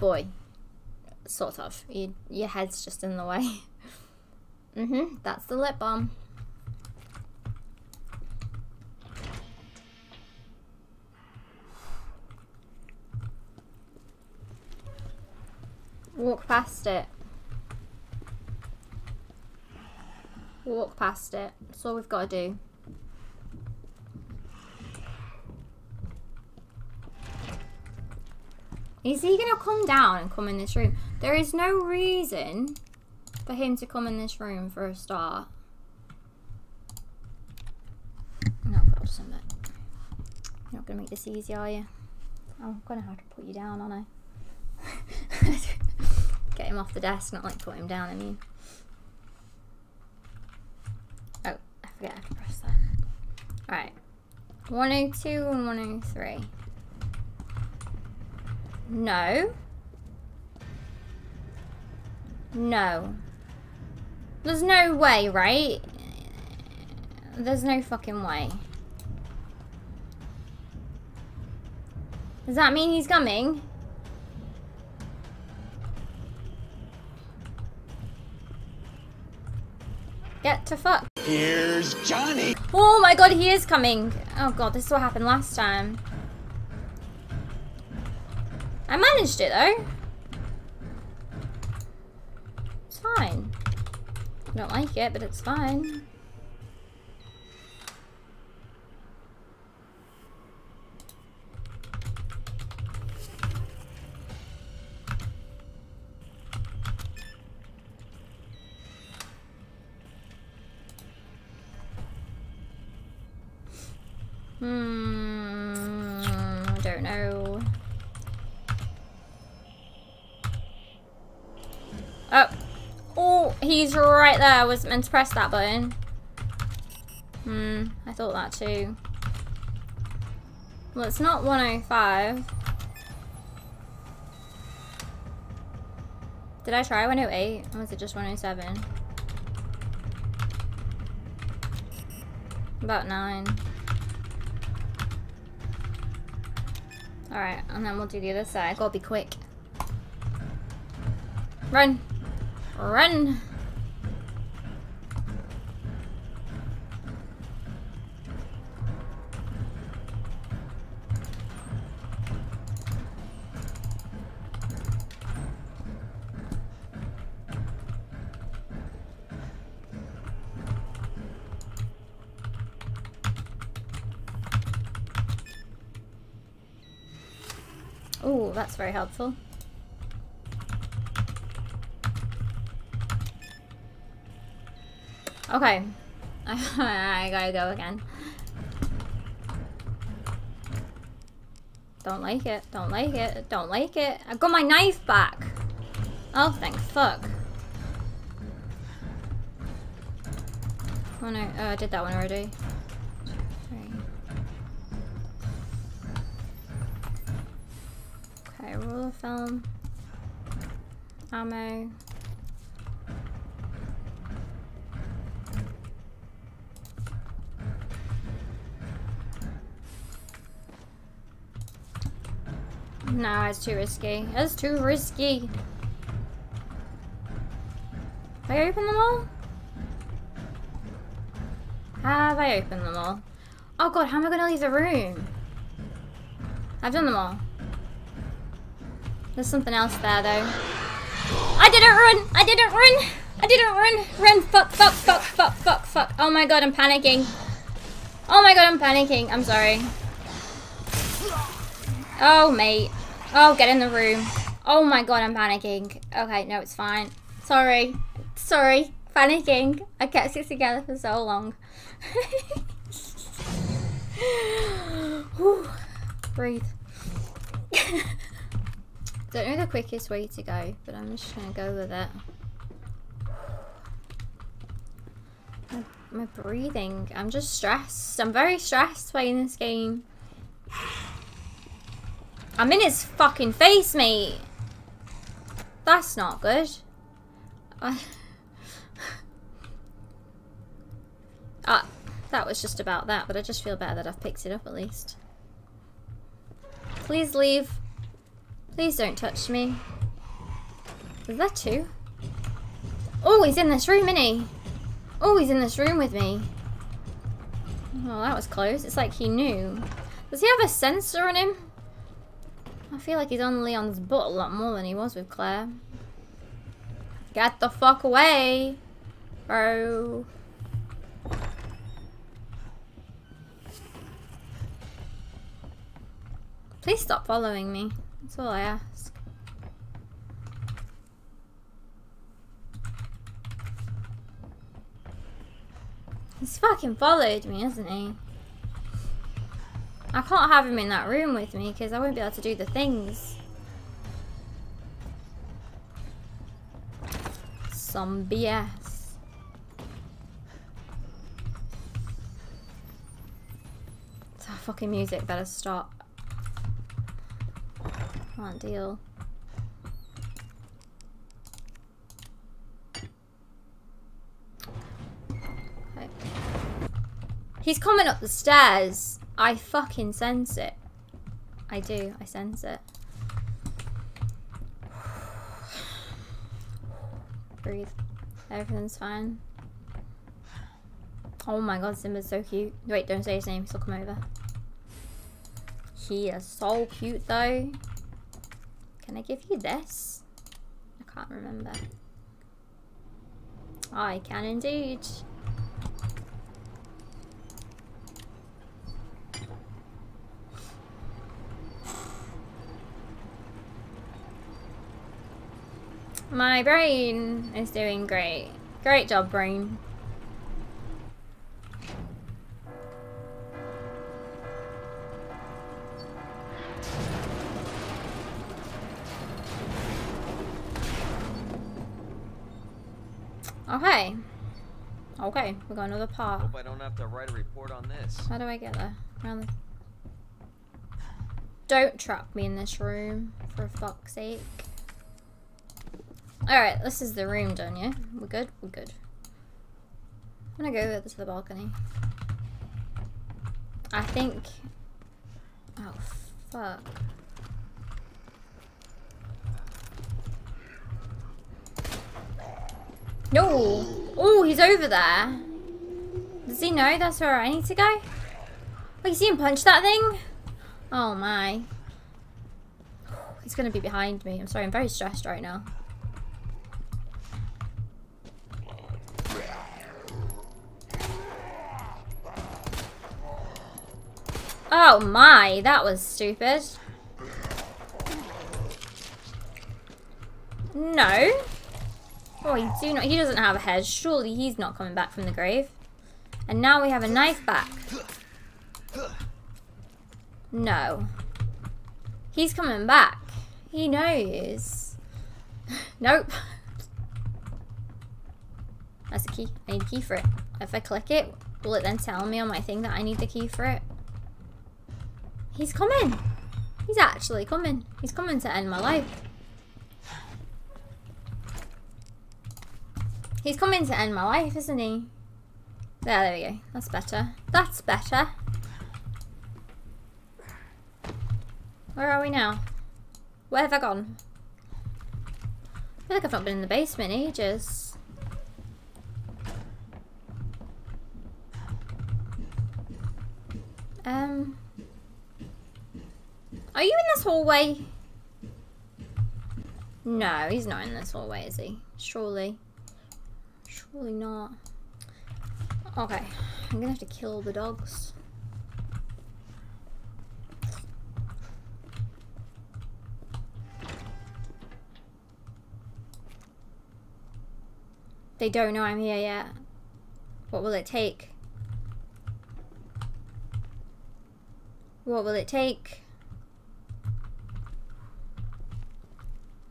boy. Sort of. You, your head's just in the way. mm-hmm. That's the lip balm. Walk past it. Walk past it. That's all we've got to do. Is he going to come down and come in this room? There is no reason for him to come in this room for a start. No, God. You're not going to make this easy, are you? I'm going to have to put you down, aren't I? Get him off the desk, not like put him down, I mean. Oh, I forget I have to press that. Alright. 102 and 103. No. No. There's no way, right? There's no fucking way. Does that mean he's coming? Get to fuck. Here's Johnny. Oh my god, he is coming. Oh god, this is what happened last time. I managed it though. It's fine. I don't like it, but it's fine. Hmm, I don't know. Oh. Oh, he's right there. I wasn't meant to press that button. Hmm, I thought that too. Well, it's not 105. Did I try 108? Or was it just 107? About 9. Alright, and then we'll do the other side. Gotta be quick. Run! Run! Oh, that's very helpful. Okay. I gotta go again. Don't like it. Don't like it. Don't like it. I got my knife back. Oh, thank fuck. Oh no. Oh, I did that one already. Okay, roll of film. Ammo. No, it's too risky. It's too risky. Have I opened them all? Have I opened them all? Oh god, how am I to leave the room? I've done them all. There's something else there though. I didn't run! I didn't run! I didn't run! Run! Fuck, fuck, fuck, fuck, fuck, fuck. Oh my god, I'm panicking. Oh my god, I'm panicking. I'm sorry. Oh, mate. Oh, get in the room. Oh my god, I'm panicking. Okay, no, it's fine. Sorry. Sorry. Panicking. I kept it together for so long. Breathe. Don't know the quickest way to go, but I'm just gonna go with it. My, my breathing. I'm just stressed. I'm very stressed playing this game. I'm in his fucking face, mate. That's not good. Ah, that was just about that, but I just feel better that I've picked it up at least. Please leave. Please don't touch me. Is that two? Oh, he's in this room, isn't he? Oh, he's in this room with me. Oh, that was close. It's like he knew. Does he have a sensor on him? I feel like he's on Leon's butt a lot more than he was with Claire. Get the fuck away, bro. Please stop following me. That's all I ask. He's fucking followed me, hasn't he? I can't have him in that room with me because I won't be able to do the things. Some BS. That fucking music better stop. Can't deal. Okay. He's coming up the stairs. I fucking sense it. I do. I sense it. Breathe. Everything's fine. Oh my god, Simba's so cute. Wait, don't say his name. He'll come over. He is so cute though. Can I give you this? I can't remember. I can indeed. My brain is doing great. Great job, brain. We got another part. Hope I don't have to write a report on this. How do I get there? Around the... Don't trap me in this room, for fuck's sake. Alright, this is the room done, yeah? We're good? We're good. I'm gonna go over to the balcony. I think... Oh, fuck. No! Oh, he's over there. Does he know that's where I need to go? Oh, see him punch that thing? Oh my. He's gonna be behind me. I'm sorry, I'm very stressed right now. Oh my, that was stupid. No. Oh, he do not. He doesn't have a head. Surely he's not coming back from the grave. And now we have a knife back. No. He's coming back. He knows. nope. That's a key. I need a key for it. If I click it, will it then tell me on my thing that I need the key for it? He's coming. He's actually coming. He's coming to end my life. He's coming to end my life, isn't he? There, there we go. That's better. That's better. Where are we now? Where have I gone? I feel like I've not been in the basement in ages. Um... Are you in this hallway? No, he's not in this hallway, is he? Surely. Surely not. Okay, I'm gonna have to kill the dogs. They don't know I'm here yet. What will it take? What will it take?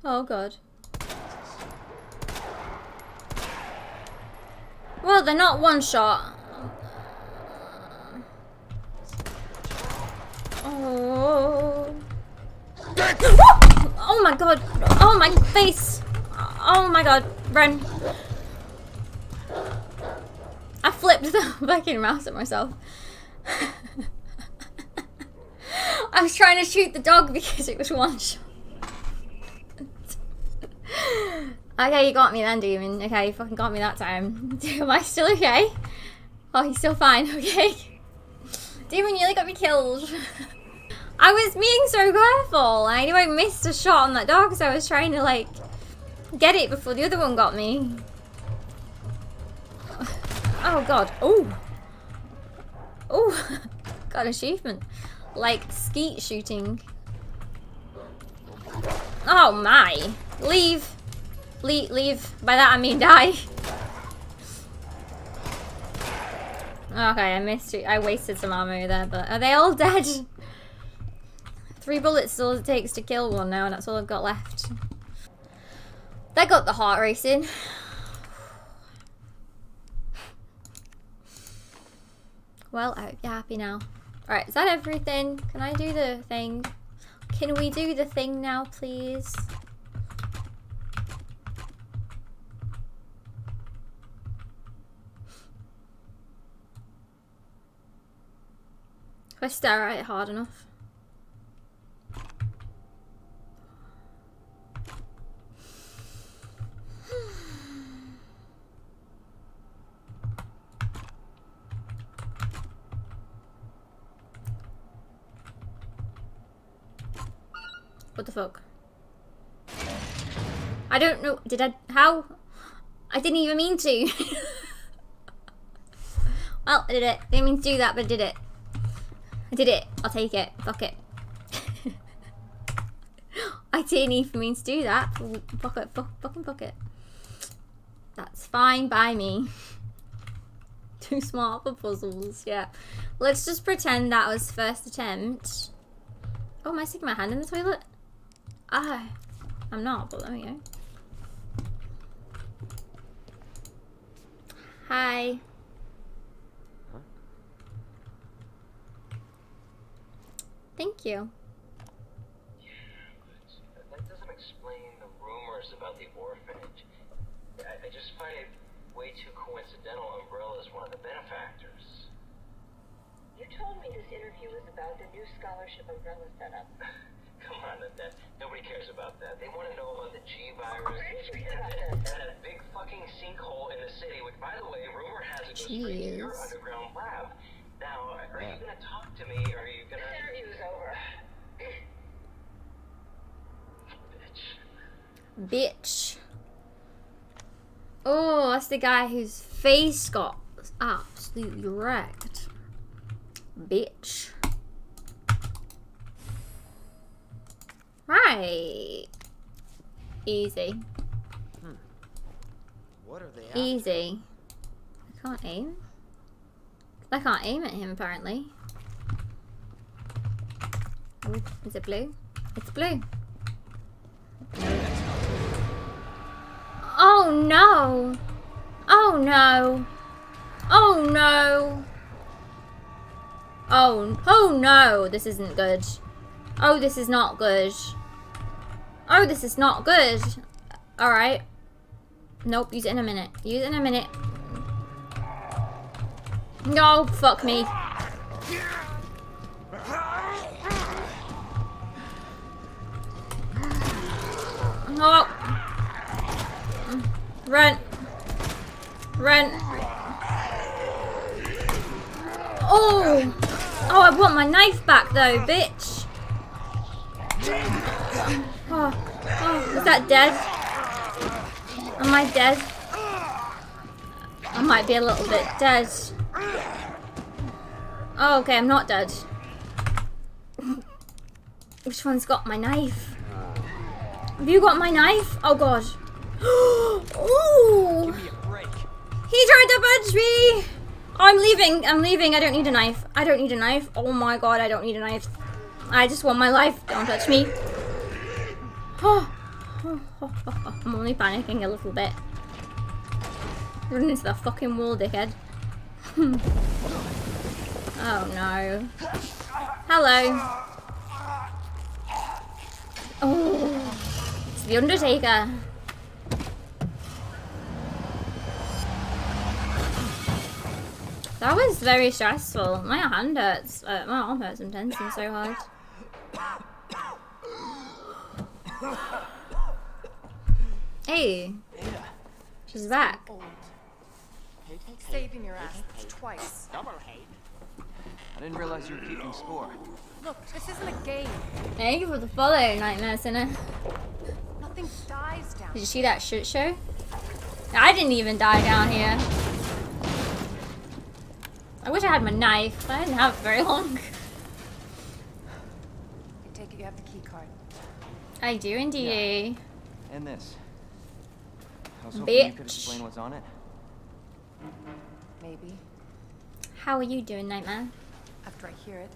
Oh god. Well, they're not one shot. Oh. oh my god. Oh my face. Oh my god. Run. I flipped the fucking mouse at myself. I was trying to shoot the dog because it was one shot. Okay, you got me then, Demon. Okay, you fucking got me that time. Am I still okay? Oh, he's still fine, okay. Demon nearly got me killed. I was being so careful. I knew I missed a shot on that dog because I was trying to, like, get it before the other one got me. Oh, God. Oh. Oh. got an achievement. Like, skeet shooting. Oh, my. Leave. Leave. Leave. By that, I mean die. Okay, I missed you. I wasted some ammo there, but are they all dead? Three bullets is all it takes to kill one now, and that's all I've got left. That got the heart racing. Well, I hope you're happy now. Alright, is that everything? Can I do the thing? Can we do the thing now, please? If I stare at it hard enough. What the fuck? I don't know. Did I? How? I didn't even mean to. well, I did it. Didn't mean to do that, but I did it. I did it. I'll take it. Fuck it. I didn't even mean to do that. Fuck it. Fuck, fucking fuck it. That's fine by me. Too smart for puzzles, yeah. Let's just pretend that was first attempt. Oh, am I sticking my hand in the toilet? Ah, I'm not, but there we go. Hi. Thank you. That doesn't explain the rumors about the orphanage. I, I just find it way too coincidental Umbrella's one of the benefactors. You told me this interview was about the new scholarship Umbrella set up. Come on, that nobody cares about that. They want to know about the G virus Very and, about and, this. and that big fucking sinkhole in the city, which, by the way, rumor has it goes straight to your underground lab. Now, are you gonna talk to me, or are you gonna? interview is over. Bitch. Oh, that's the guy whose face got absolutely wrecked. Bitch. Right. Easy. What are they? Easy. I can't aim. I can't aim at him apparently. Ooh, Is it blue? It's blue. Oh no! Oh no! Oh no! Oh, oh no! This isn't good. Oh, this is not good. Oh, this is not good. Alright. Nope, use it in a minute. Use it in a minute. No, fuck me. Oh. Run. Run. Oh. Oh, I want my knife back though, bitch. Oh. Oh, is that dead? Am I dead? I might be a little bit dead. Oh, okay, I'm not dead. Which one's got my knife? Have you got my knife? Oh god. Ooh! Give me a break. He tried to punch me! I'm leaving. I'm leaving. I don't need a knife. I don't need a knife. Oh my god, I don't need a knife. I just want my life. Don't touch me. Oh! I'm only panicking a little bit. Run into the fucking wall, dickhead. oh no. Hello. Oh, it's the Undertaker. That was very stressful. My hand hurts. Uh, my arm hurts. I'm tensing so hard. Hey, Ada. she's back. Saving your ass twice. I didn't realize you were keeping score. Look, this isn't a game. Thank you for the follow, Nightmare Sinner. Nothing dies down. Did you see that shit show? I didn't even die down here. I wish I had my knife. I didn't have it very long. I take it you have the key card. I do indeed. And this. I was hoping you could explain what's on it. Maybe. How are you doing, Nightmare? After I hear it.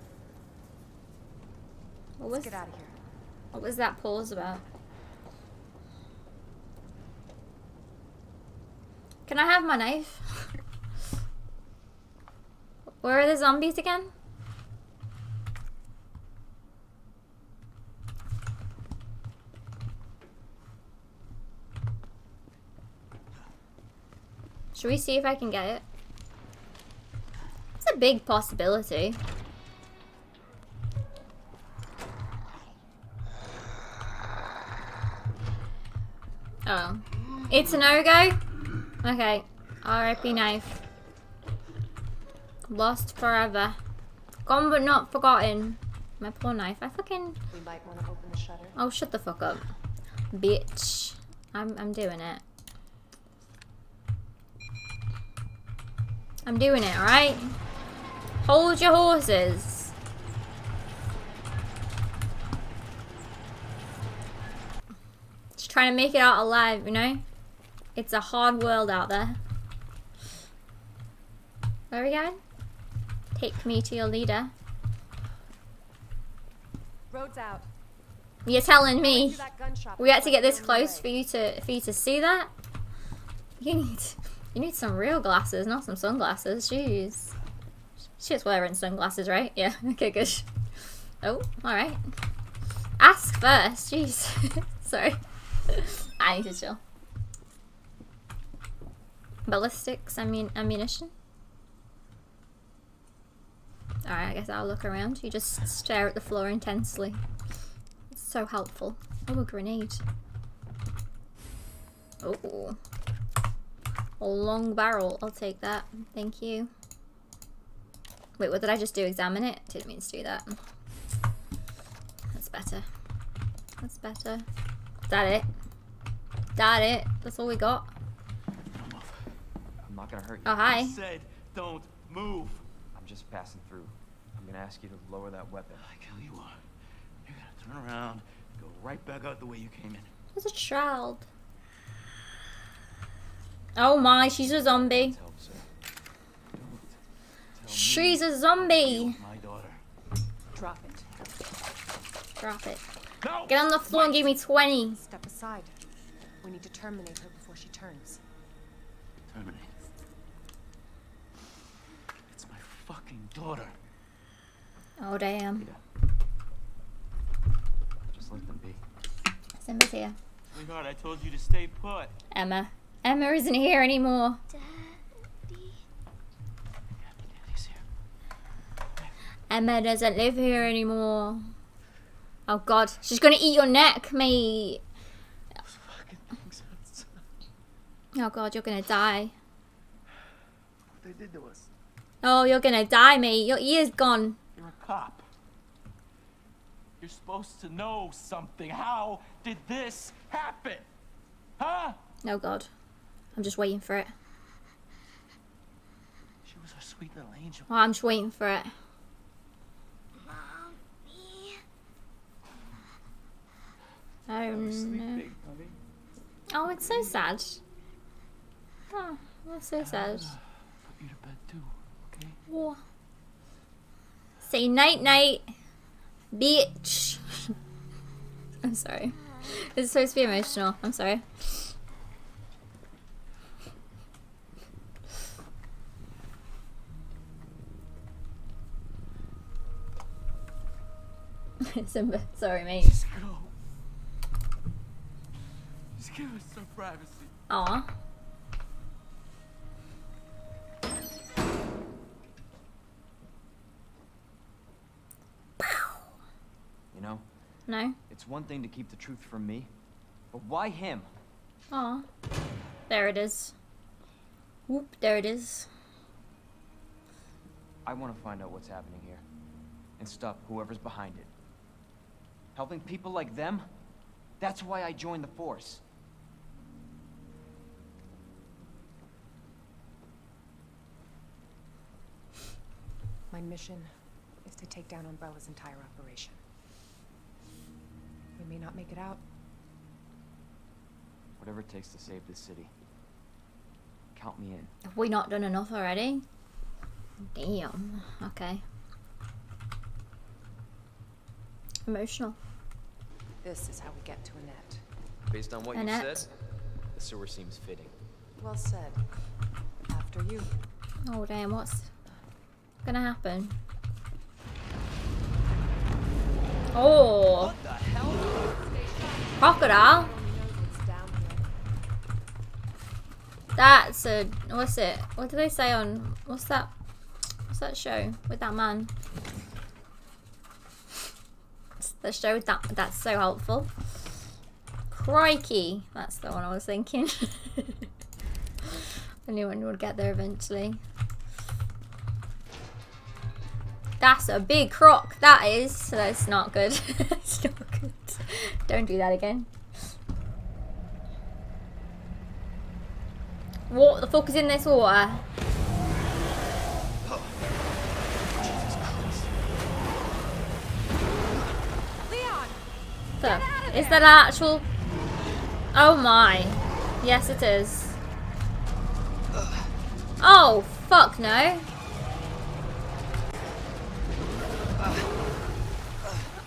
What Let's get out of here. what was that pause about? Can I have my knife? Where are the zombies again? Should we see if I can get it? It's a big possibility. Oh. It's a no-go? Okay. R.I.P. knife. Lost forever. Gone but not forgotten. My poor knife. I fucking... We might want to open the shutter. Oh, shut the fuck up. Bitch. I'm, I'm doing it. I'm doing it, alright? Hold your horses. Just trying to make it out alive, you know? It's a hard world out there. Where are we going? Take me to your leader. Road's out. You're telling me through that gun shop we had to get this close for you to for you to see that? You need you need some real glasses, not some sunglasses. Jeez. She's wearing sunglasses, right? Yeah. Okay, good. Oh, all right. Ask first. Jeez. Sorry. I need to chill. Ballistics. I mean ammunition. Alright, I guess I'll look around. You just stare at the floor intensely. It's so helpful. Oh, a grenade. Oh. A long barrel. I'll take that. Thank you. Wait, what did I just do? Examine it? Didn't mean to do that. That's better. That's better. Is that it? That it? That's all we got? I'm not gonna hurt you. Oh, hi. said don't move. I'm just passing through. I'm gonna ask you to lower that weapon. I hell you are. You're gonna turn around, and go right back out the way you came in. There's a child. Oh my, she's a zombie. Tell sir. Don't tell She's a zombie. my daughter. Drop it. Drop it. No! Get on the floor and give me 20. Step aside. We need to terminate her before she turns. Terminate. It's my fucking daughter. Oh damn. Ada. Just let them be. Simba's here. Sweetheart, I told you to stay put. Emma. Emma isn't here anymore. Daddy's here. Emma doesn't live here anymore. Oh god, she's gonna eat your neck, mate. Fucking things outside. Oh god, you're gonna die. What they did to us. Oh, you're gonna die, mate. Your ear's gone. You're a cop. You're supposed to know something. How did this happen? Huh? Oh god. I'm just waiting for it. She was our sweet little angel. Oh, I'm just waiting for it. Mommy. Oh no. Oh, it's so sad. Oh, that's so sad. Ah. Put you to bed too, Say night night, bitch. I'm sorry. It's supposed to be emotional. I'm sorry. Simba, sorry, mate. Just go. Just give us some privacy. Aw. Know, No. it's one thing to keep the truth from me, but why him? Oh, there it is. Whoop, there it is. I want to find out what's happening here. And stop whoever's behind it. Helping people like them? That's why I joined the Force. My mission is to take down Umbrella's entire operation. We may not make it out. Whatever it takes to save this city. Count me in. Have we not done enough already? Damn. Okay. Emotional. This is how we get to Annette. Based on what Annette. you said, the sewer seems fitting. Well said. After you. Oh damn, what's gonna happen? Oh, What the hell? Crocodile. That's a what's it? What do they say on what's that? What's that show with that man? The show with that that's so helpful. Crikey, that's the one I was thinking. Anyone would get there eventually. That's a big croc. That is. That's not good. It's not good. Don't do that again. What the fuck is in this water? Leon! Is that an actual? Oh my! Yes, it is. Oh fuck no!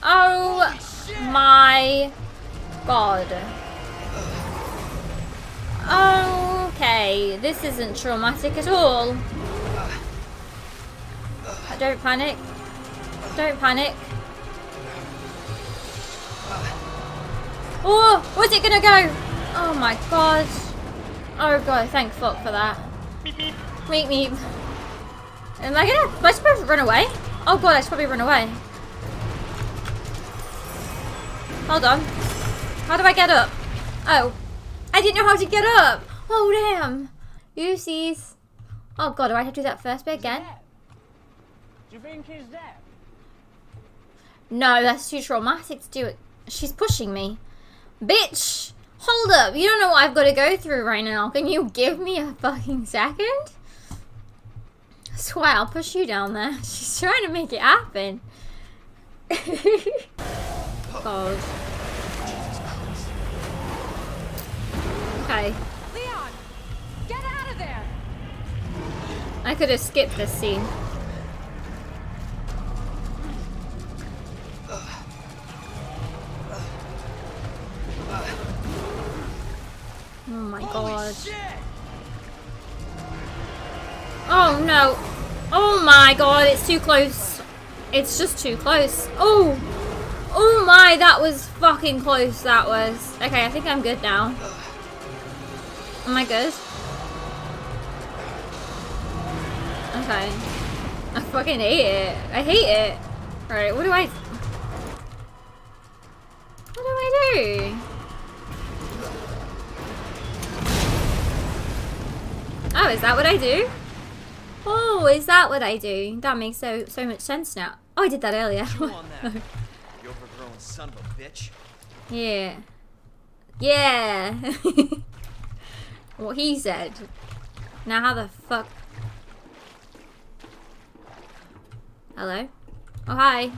Oh my god! Okay, this isn't traumatic at all. Don't panic. Don't panic. Oh, where's it gonna go? Oh my god. Oh god, thank fuck for that. Meep meep. Am I gonna, am I supposed to run away? Oh god, I should probably run away. Hold on. How do I get up? Oh. I didn't know how to get up. Oh damn. Oopsies. Oh god, do I have to do that first bit again? Do you think he's dead? No, that's too traumatic to do it. She's pushing me. Bitch! Hold up, you don't know what I've got to go through right now. Can you give me a fucking second? I swear, I'll push you down there. She's trying to make it happen. God. Okay. Leon! Get out of there! I could have skipped this scene. Oh my god. Oh no. Oh my god, it's too close. It's just too close. Oh. Oh my, that was fucking close, that was. Okay, I think I'm good now. Am I good? Okay. I fucking hate it. I hate it. Alright, what do I... What do I do? Oh, is that what I do? Oh, is that what I do? That makes so so much sense now. Oh, I did that earlier. Son of a bitch. yeah. Yeah. what he said. Now how the fuck... Hello? Oh, hi.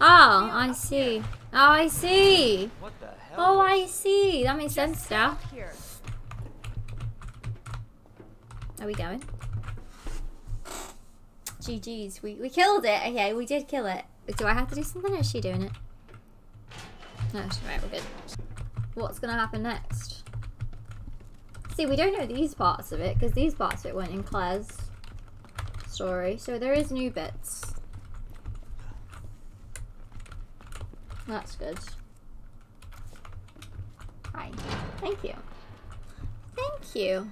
Oh, I see. Oh, I see. What the hell? Oh, I see. That makes sense now. Here. Are we going? GG's. We, we killed it. Okay, we did kill it. Do I have to do something or is she doing it? No, right, we're good. What's gonna happen next? See, we don't know these parts of it because these parts of it weren't in Claire's story. So there is new bits. That's good. Hi. Thank you. Thank you.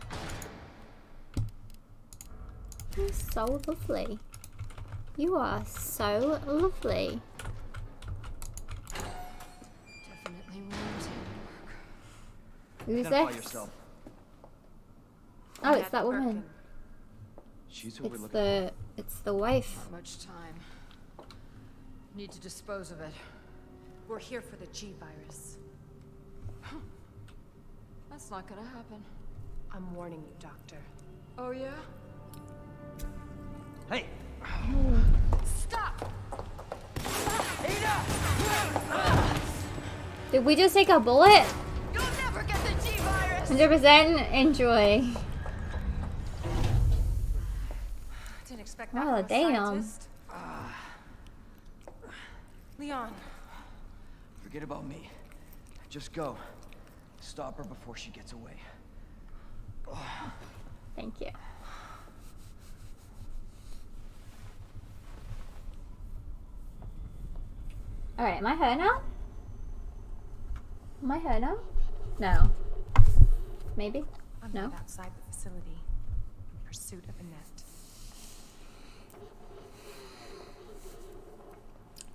You're so lovely. You are so lovely. Who's Identify this? yourself. Oh, it's that woman. Birkin. She's who we're It's looking the it's the wife. Not much time. Need to dispose of it. We're here for the G virus. That's not gonna happen. I'm warning you, Doctor. Oh yeah? Hey! Stop! Did we just take a bullet? 100% enjoy. Didn't expect that Oh, from damn. scientist. Ah. Leon, Forget about me. Just go. Stop her before she gets away. Thank you. Alright, am I her now? Am I her now? No. Maybe? I'm No? outside the facility in pursuit of Annette.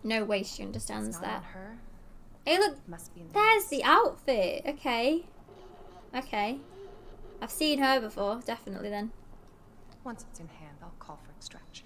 No way she understands that. her. Hey, look, must be the there's house. the outfit. Okay. Okay. I've seen her before, definitely then. Once it's in hand, I'll call for extraction.